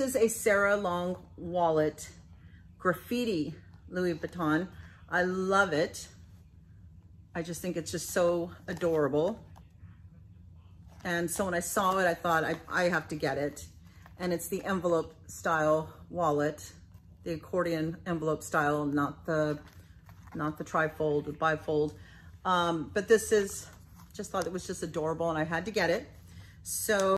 is a Sarah Long wallet, graffiti Louis Vuitton. I love it. I just think it's just so adorable. And so when I saw it, I thought I, I have to get it. And it's the envelope style wallet, the accordion envelope style, not the, not the trifold the bifold. Um, but this is, just thought it was just adorable and I had to get it. So